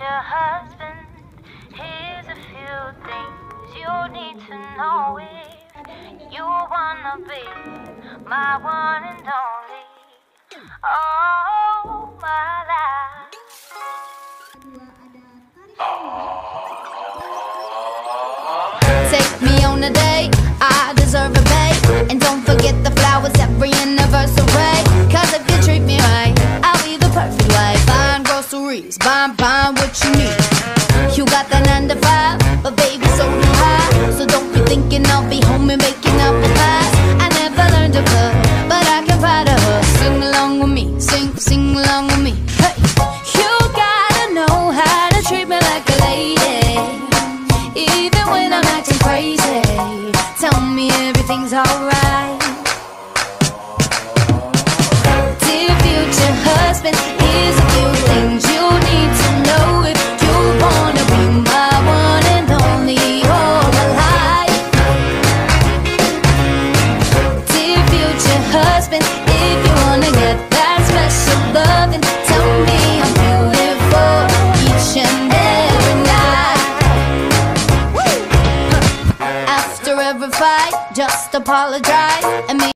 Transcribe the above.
your husband. Here's a few things you need to know if you wanna be my one and only. Oh, my life. Take me on a date. Groceries, buying, buying what you need. You got the 9 to 5, but baby, so do I. So don't be thinking I'll be home and making up the pies. I never learned to cook, but I can find a hook. Sing along with me, sing, sing along with me. Hey, you gotta know how to treat me like a lady. Even when I'm acting crazy, tell me everything's alright. Dear future husband, after every fight, just apologize and